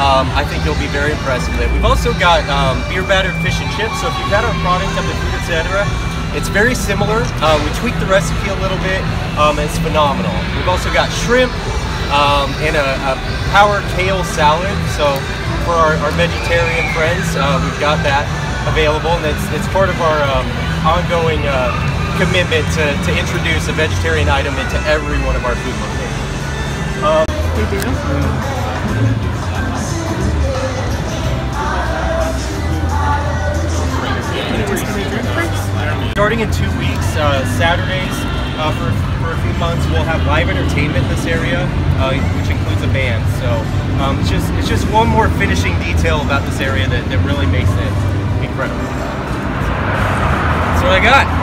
Um, I think you'll be very impressed with it. We've also got um, beer battered fish and chips. So if you've had our product up at Food Etc., it's very similar. Uh, we tweaked the recipe a little bit. Um, it's phenomenal. We've also got shrimp um, and a, a power kale salad. So for our, our vegetarian friends, uh, we've got that available, and it's, it's part of our um, ongoing uh, commitment to, to introduce a vegetarian item into every one of our food locations. Starting in two weeks, uh, Saturdays uh, for, for a few months, we'll have live entertainment in this area, uh, which includes a band. So um, it's just it's just one more finishing detail about this area that, that really makes it incredible. That's what I got.